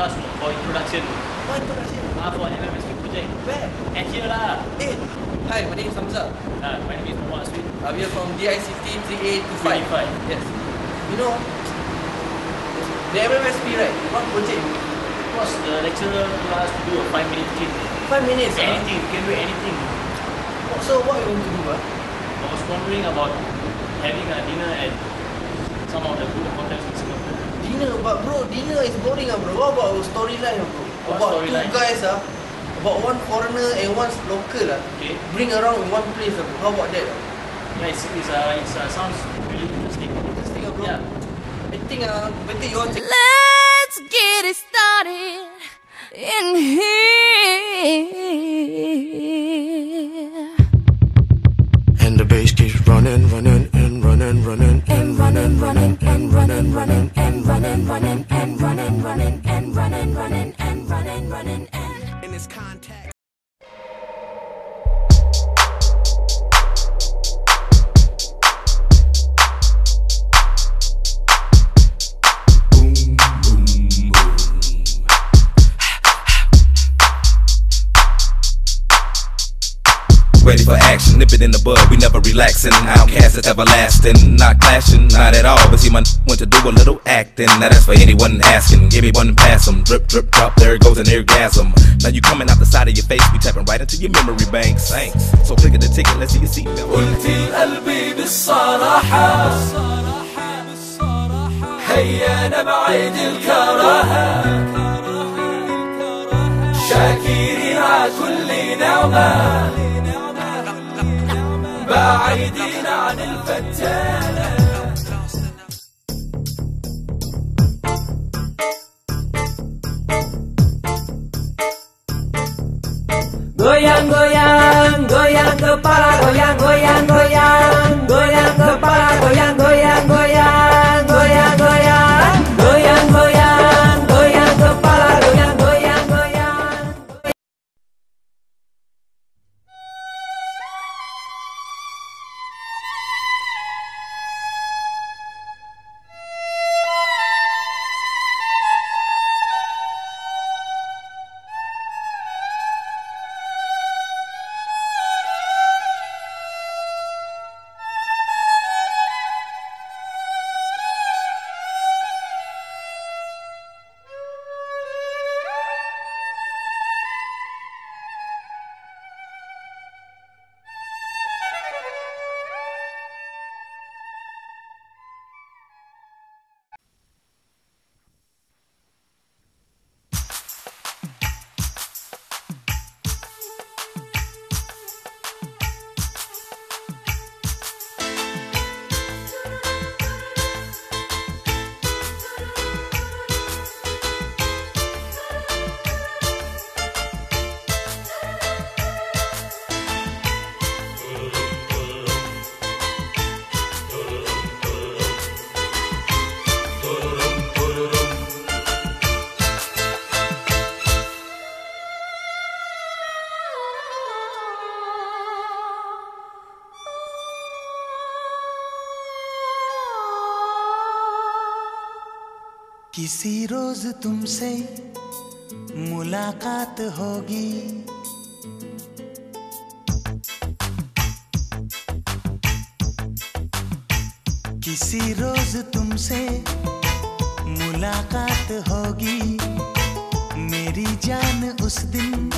class for introduction. What introduction? Ah, for MMSP project. Where? And here lah. Eh, hi, my name is Hamzah. Uh, my name is Muhammad Aswin. Uh, we are from DICT 3825. 35. Yes. You know, the MMSP, right? What project? Of course, the lecturer told us to do a 5 minute kit. Five minutes. ah. Anything, you can do anything. So what are you going to do? Ah? I was wondering about having a dinner at some of the good hotels in Singapore. Dinner, but bro, dinner is boring ah bro. What about our storyline bro? What about storyline? two guys ah, about one foreigner and one local ah, Okay. bring around in one place ah bro. How about that ah? Yeah, it's, it's, uh, it's, uh, sounds really interesting. Interesting ah bro. Yeah. I think ah, better you all check. Let's get it started in here. And the bass keeps running, running, and running, running, running, running, and running, running, and running, running, and running, running, and running, running, and running, running, and. in its contact. Ready for action, nip it in the bud, we never relaxing. Outcast is everlasting, not clashing, not at all. But see, my went to do a little acting. Now that's for anyone asking. Give me one and pass 'em. Drip, drip, drop, there goes an orgasm. Now you coming out the side of your face, we tapping right into your memory banks. Thanks. So click at the ticket, let's see your seatbelt. قلتي قلبي بالصراحة هيا نبعد الكراهة شاكرين على كل نعمة بعيدين عن الفتانة Goyang goyang goyang kepala goyang goyang goyang goyang किसी रोज तुमसे मुलाकात होगी। किसी रोज तुमसे मुलाकात होगी। मेरी जान उस दिन